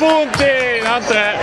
punti, non tre.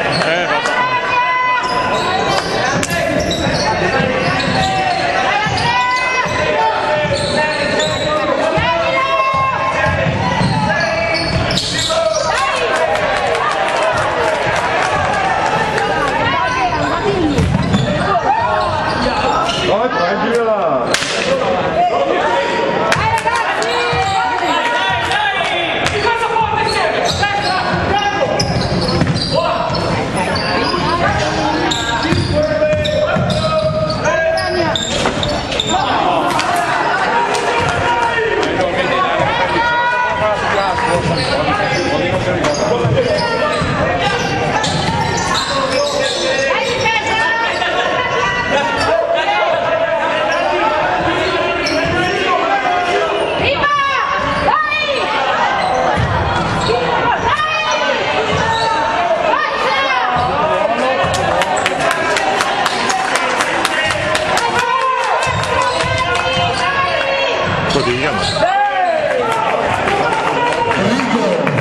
Così, ma-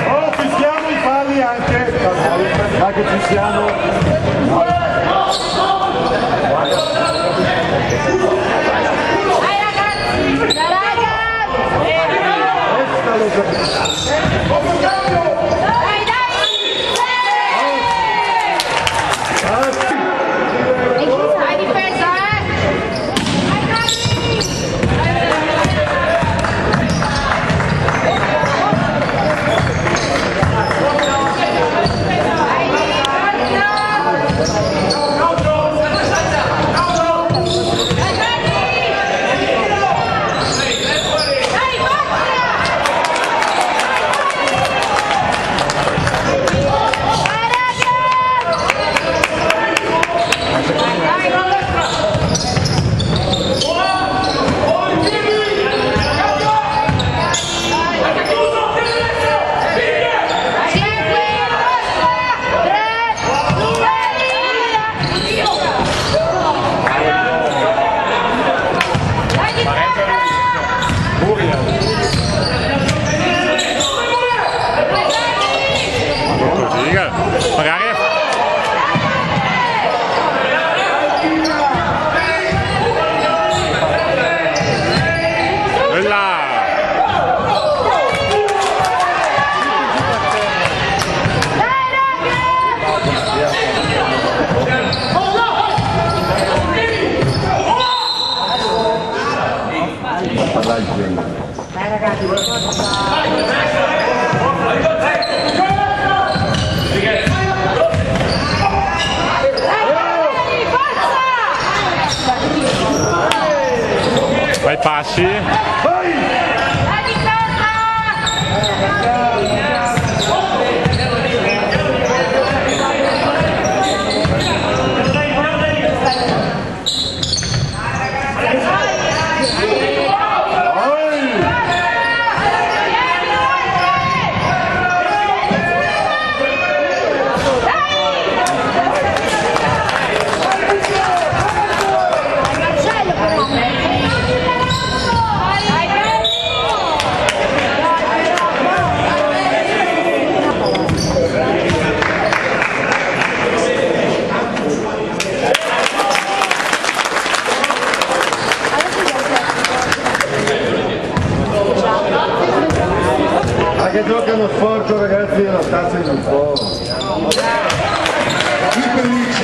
Oh, fischiamo i falli anche! Dai che ci siamo! Dai ragazzi! Dai dai! Hai difesa eh! Dai ragazzi! Dai, basta! Così, magari Quella! Vai passi. Ma che giocano forte ragazzi, la tazza in un po'. in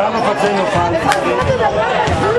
あの活躍の感じ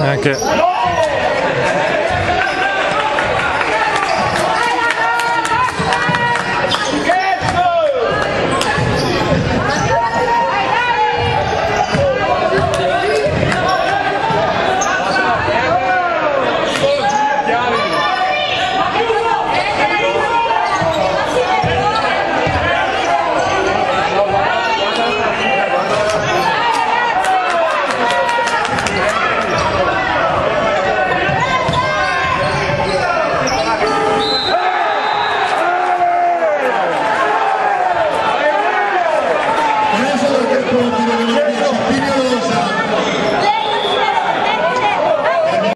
anche.